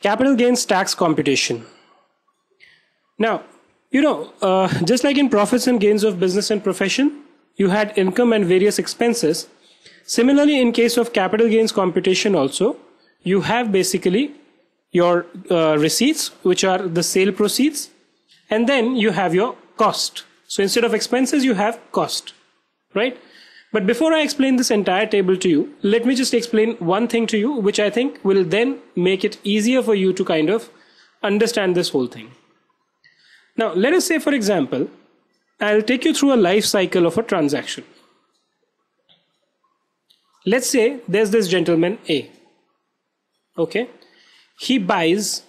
capital gains tax computation. Now, you know, uh, just like in profits and gains of business and profession, you had income and various expenses. Similarly, in case of capital gains computation also, you have basically your uh, receipts, which are the sale proceeds, and then you have your cost. So instead of expenses, you have cost, right? But before I explain this entire table to you, let me just explain one thing to you, which I think will then make it easier for you to kind of understand this whole thing. Now, let us say, for example, I'll take you through a life cycle of a transaction. Let's say there's this gentleman A. Okay. He buys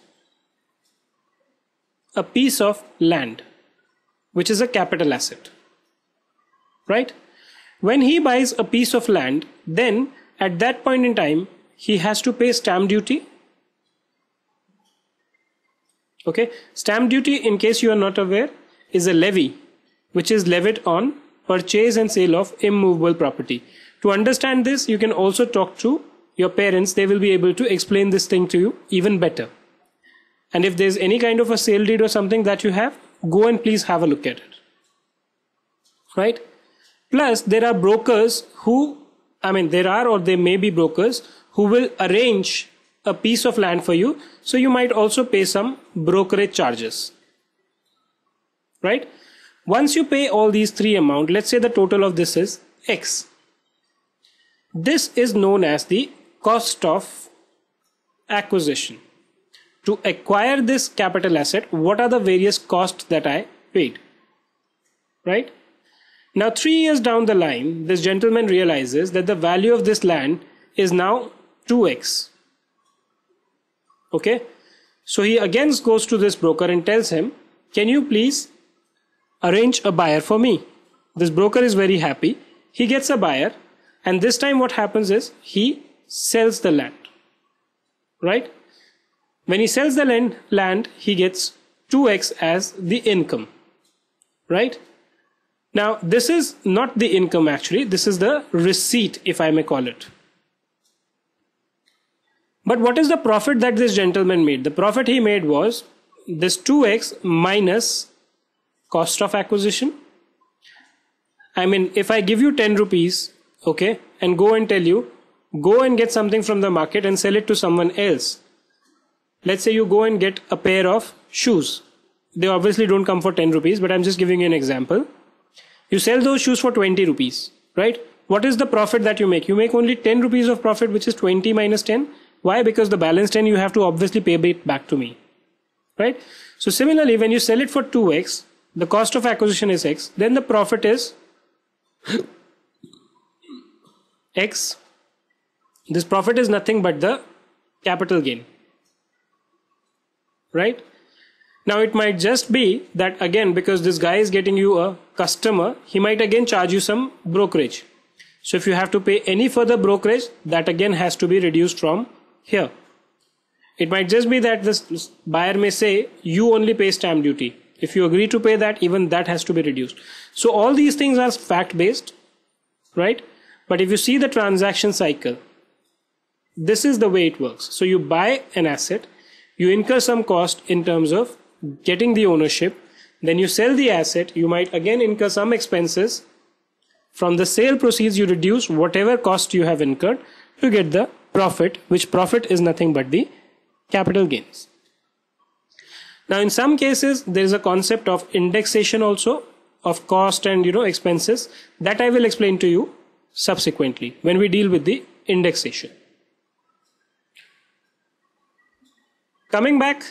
a piece of land, which is a capital asset. Right? When he buys a piece of land, then at that point in time, he has to pay stamp duty. Okay, stamp duty, in case you are not aware, is a levy which is levied on purchase and sale of immovable property. To understand this, you can also talk to your parents. They will be able to explain this thing to you even better. And if there's any kind of a sale deed or something that you have, go and please have a look at it. Right? Plus, there are brokers who, I mean, there are or there may be brokers who will arrange a piece of land for you. So you might also pay some brokerage charges. Right? Once you pay all these three amount, let's say the total of this is X. This is known as the cost of acquisition. To acquire this capital asset, what are the various costs that I paid? Right? Now, three years down the line, this gentleman realizes that the value of this land is now 2x. Okay, so he again goes to this broker and tells him, Can you please arrange a buyer for me? This broker is very happy. He gets a buyer, and this time what happens is he sells the land. Right? When he sells the land, land he gets 2x as the income. Right? Now, this is not the income actually, this is the receipt, if I may call it. But what is the profit that this gentleman made? The profit he made was this 2x minus cost of acquisition. I mean, if I give you 10 rupees, okay, and go and tell you, go and get something from the market and sell it to someone else. Let's say you go and get a pair of shoes. They obviously don't come for 10 rupees, but I'm just giving you an example you sell those shoes for 20 rupees, right? What is the profit that you make? You make only 10 rupees of profit, which is 20 minus 10. Why? Because the balance 10 you have to obviously pay it back to me, right? So similarly, when you sell it for 2x, the cost of acquisition is x, then the profit is x. This profit is nothing but the capital gain, right? Now it might just be that again, because this guy is getting you a customer, he might again charge you some brokerage. So if you have to pay any further brokerage, that again has to be reduced from here. It might just be that this buyer may say, you only pay stamp duty. If you agree to pay that, even that has to be reduced. So all these things are fact based, right? But if you see the transaction cycle, this is the way it works. So you buy an asset, you incur some cost in terms of getting the ownership. Then you sell the asset. You might again incur some expenses. From the sale proceeds, you reduce whatever cost you have incurred to get the profit, which profit is nothing but the capital gains. Now, in some cases, there is a concept of indexation also of cost and you know expenses that I will explain to you subsequently when we deal with the indexation. Coming back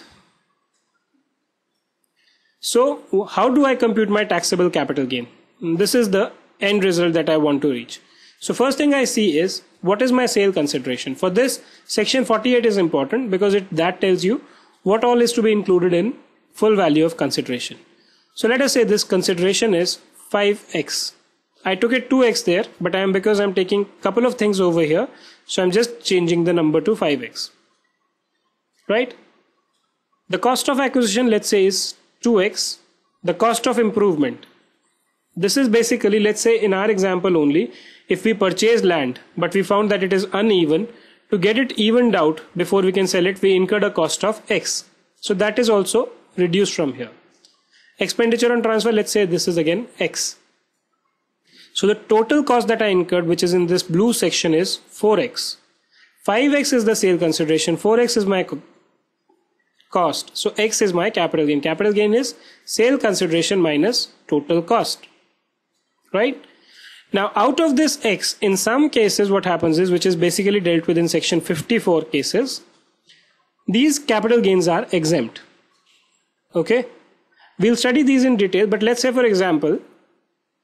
so how do I compute my taxable capital gain? Mm, this is the end result that I want to reach. So first thing I see is what is my sale consideration? For this section 48 is important because it that tells you what all is to be included in full value of consideration. So let us say this consideration is 5x. I took it 2x there, but I am because I'm taking a couple of things over here. So I'm just changing the number to 5x. Right? The cost of acquisition, let's say is 2x the cost of improvement this is basically let's say in our example only if we purchase land but we found that it is uneven to get it evened out before we can sell it, we incurred a cost of X. So that is also reduced from here. Expenditure on transfer, let's say this is again X. So the total cost that I incurred, which is in this blue section is 4X. 5X is the sale consideration, 4X is my cost. So X is my capital gain. Capital gain is sale consideration minus total cost. Right? Now out of this X, in some cases what happens is, which is basically dealt with in section 54 cases, these capital gains are exempt. Okay? We'll study these in detail, but let's say for example,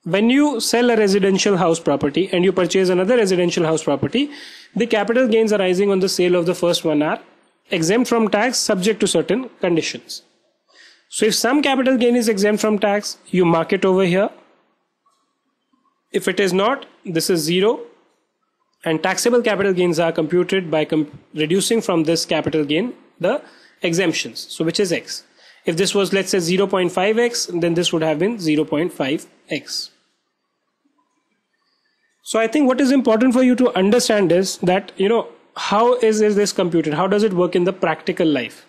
when you sell a residential house property and you purchase another residential house property, the capital gains arising on the sale of the first one are exempt from tax subject to certain conditions. So if some capital gain is exempt from tax, you mark it over here. If it is not, this is zero. And taxable capital gains are computed by comp reducing from this capital gain the exemptions. So which is X. If this was let's say 0.5x, then this would have been 0.5x. So I think what is important for you to understand is that, you know, how is, is this computed? How does it work in the practical life?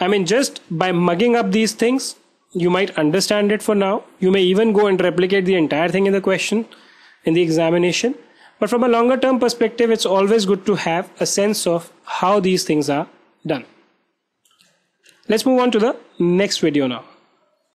I mean, just by mugging up these things, you might understand it for now. You may even go and replicate the entire thing in the question, in the examination. But from a longer term perspective, it's always good to have a sense of how these things are done. Let's move on to the next video now.